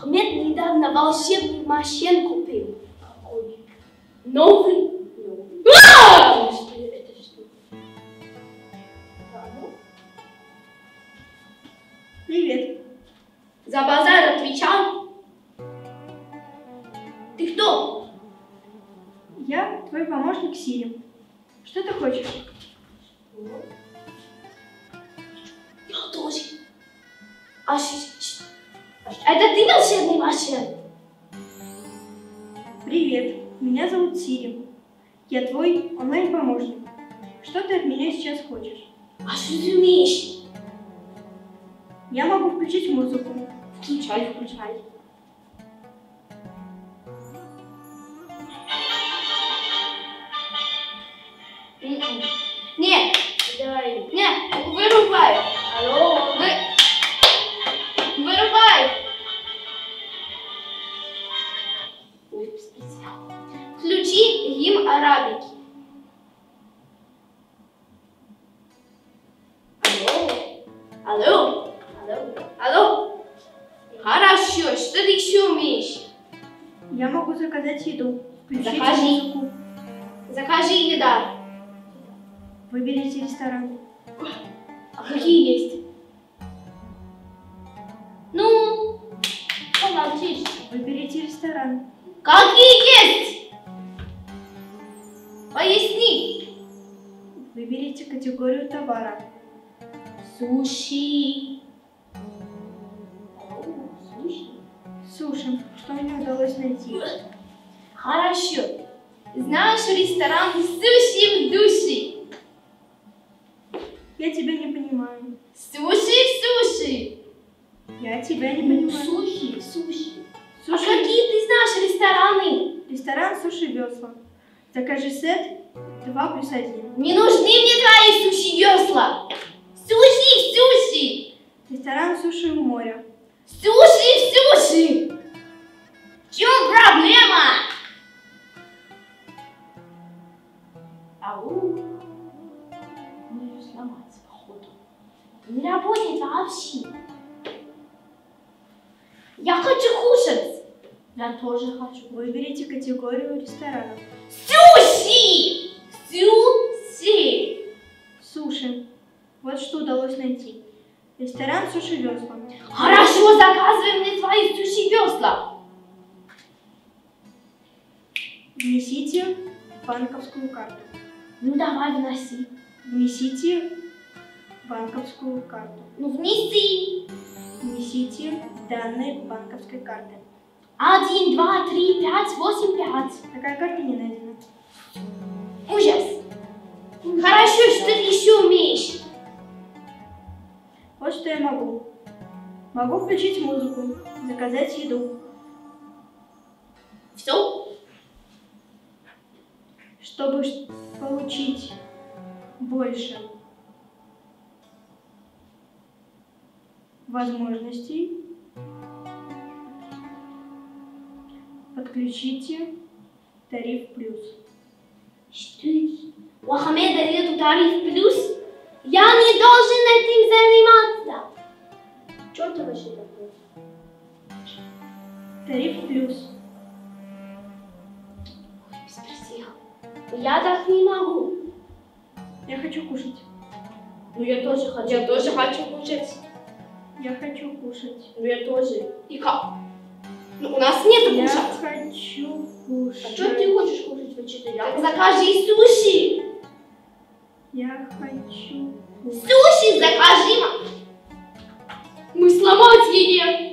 Ахмед недавно волшебный машин купил. Какой? Новый? Новый. А! Это что? Это что? Ладно. Привет. За базар отвечал? Ты кто? Я твой помощник Сири. Что ты хочешь? Я тоже. А ш- ты волшебный машин? Привет. Меня зовут Сири. Я твой онлайн-помощник. Что ты от меня сейчас хочешь? А что ты умеешь? Я могу включить музыку. Включай, включай. Алло, алло, алло. Хорошо, что ты еще умеешь? Я могу заказать еду. Включите Закажи. музыку. Закажи еда. Выберите ресторан. А какие есть? Ну, помолчишь. Выберите ресторан. Какие есть? Поясни. Выберите категорию товара. Суши. Суши. Суши. Что мне удалось найти? Хорошо. Знаешь ресторан суши в душе? Я тебя не понимаю. Суши, суши. Я тебя не понимаю. суши, суши. А Суши. какие ты знаешь рестораны? Ресторан Суши Весла. Закажи сет 2 плюс 1. Не нужны мне твои суши весла. Суши, суши. Ресторан Суши у моря. Суши, суши. В чем проблема? Ау. Может сломаться, походу. Не работает вообще. Я хочу кушать. Я тоже хочу. Выберите категорию ресторана. Суши! Ресторан Суши Весла. Хорошо, заказывай мне твои суши весла. Внесите банковскую карту. Ну давай, вноси. Внесите банковскую карту. Ну внеси. Внесите данные банковской карты. Один, два, три, пять, восемь, пять. Такая карта не найдена. Ужас. Хорошо, что ты еще умеешь? Могу включить музыку, заказать еду. Все? Чтобы получить больше возможностей, подключите тариф плюс. Что это? Нету тариф плюс? Я не должен этим заниматься. Что это вообще такое? Тариф плюс. Спросил. Я так не могу. Я хочу кушать. Ну я тоже хочу. Я тоже хочу кушать. Я хочу кушать. Ну я тоже. И как? Ну у нас нет Я кушать. хочу А кушать. что ты хочешь кушать в 4? Так закажи суши. Я хочу кушать. Суши закажи узнавать її.